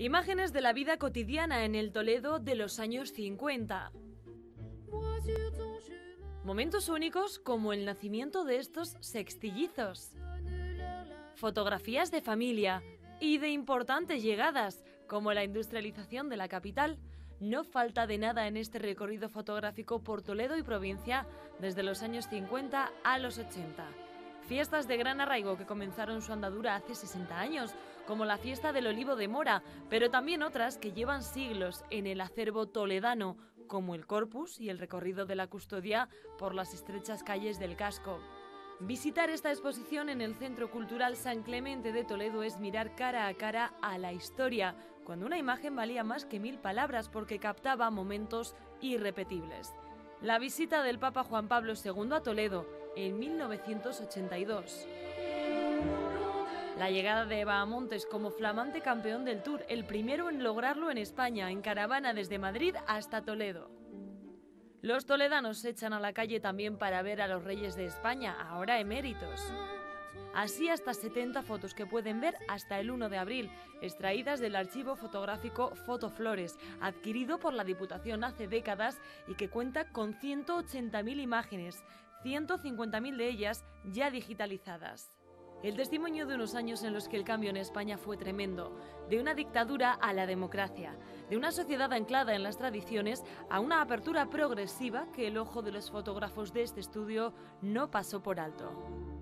Imágenes de la vida cotidiana en el Toledo de los años 50. Momentos únicos como el nacimiento de estos sextillizos. Fotografías de familia y de importantes llegadas como la industrialización de la capital. No falta de nada en este recorrido fotográfico por Toledo y provincia desde los años 50 a los 80. Fiestas de gran arraigo que comenzaron su andadura hace 60 años, como la fiesta del olivo de Mora, pero también otras que llevan siglos en el acervo toledano, como el Corpus y el recorrido de la custodia por las estrechas calles del casco. Visitar esta exposición en el Centro Cultural San Clemente de Toledo es mirar cara a cara a la historia, cuando una imagen valía más que mil palabras porque captaba momentos irrepetibles. La visita del Papa Juan Pablo II a Toledo en 1982. La llegada de Eva Montes como flamante campeón del Tour, el primero en lograrlo en España, en caravana desde Madrid hasta Toledo. Los toledanos se echan a la calle también para ver a los reyes de España, ahora eméritos. Así hasta 70 fotos que pueden ver hasta el 1 de abril, extraídas del archivo fotográfico Fotoflores, adquirido por la Diputación hace décadas y que cuenta con 180.000 imágenes, 150.000 de ellas ya digitalizadas. El testimonio de unos años en los que el cambio en España fue tremendo, de una dictadura a la democracia, de una sociedad anclada en las tradiciones a una apertura progresiva que el ojo de los fotógrafos de este estudio no pasó por alto.